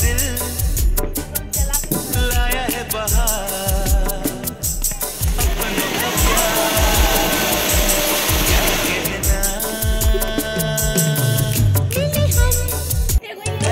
still